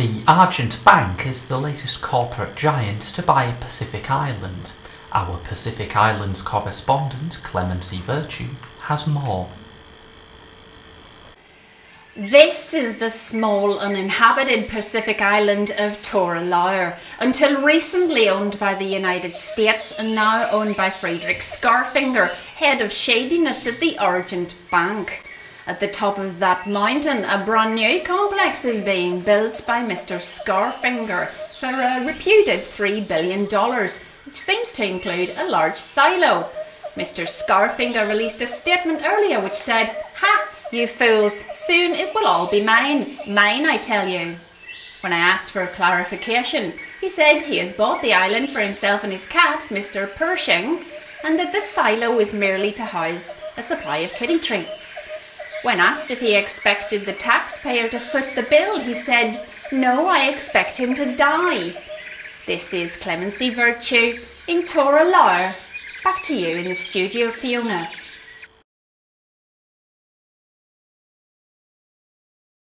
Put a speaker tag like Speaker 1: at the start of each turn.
Speaker 1: The Argent Bank is the latest corporate giant to buy Pacific Island. Our Pacific Islands correspondent, Clemency Virtue, has more.
Speaker 2: This is the small uninhabited Pacific island of Tora Laua, until recently owned by the United States and now owned by Frederick Scarfinger, head of shadiness at the Argent Bank. At the top of that mountain, a brand new complex is being built by Mr. Scarfinger for a reputed $3 billion, which seems to include a large silo. Mr. Scarfinger released a statement earlier which said, Ha! You fools, soon it will all be mine. Mine, I tell you. When I asked for a clarification, he said he has bought the island for himself and his cat, Mr. Pershing, and that the silo is merely to house a supply of kitty treats. When asked if he expected the taxpayer to foot the bill, he said, No, I expect him to die. This is Clemency Virtue in Tora Laua. Back to you in the studio, Fiona.